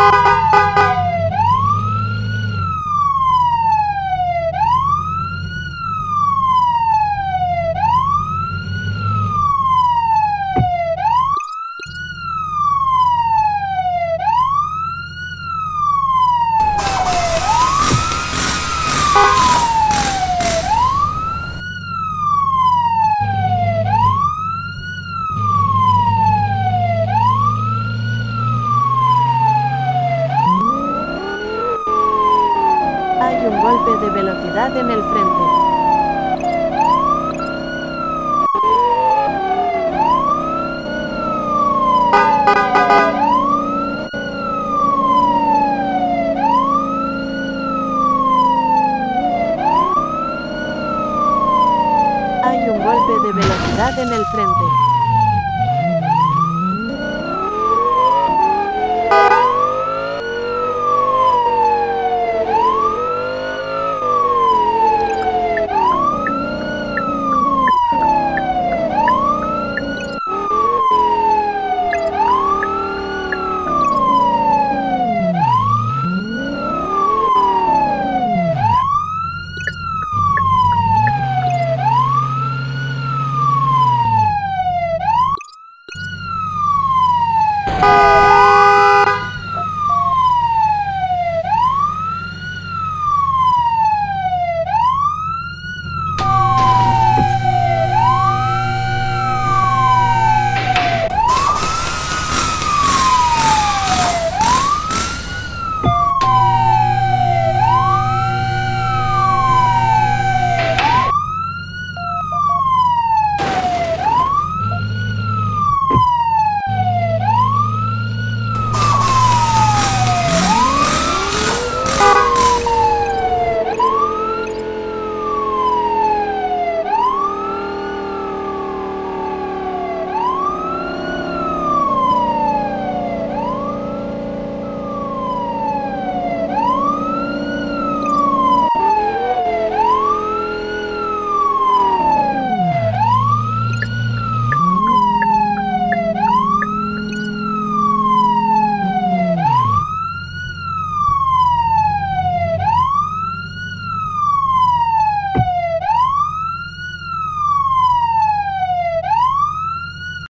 you velocidad en el frente. Hay un golpe de velocidad en el frente.